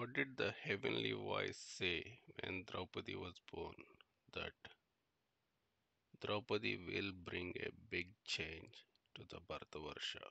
What did the heavenly voice say when Draupadi was born? That Draupadi will bring a big change to the Bharatavarsha.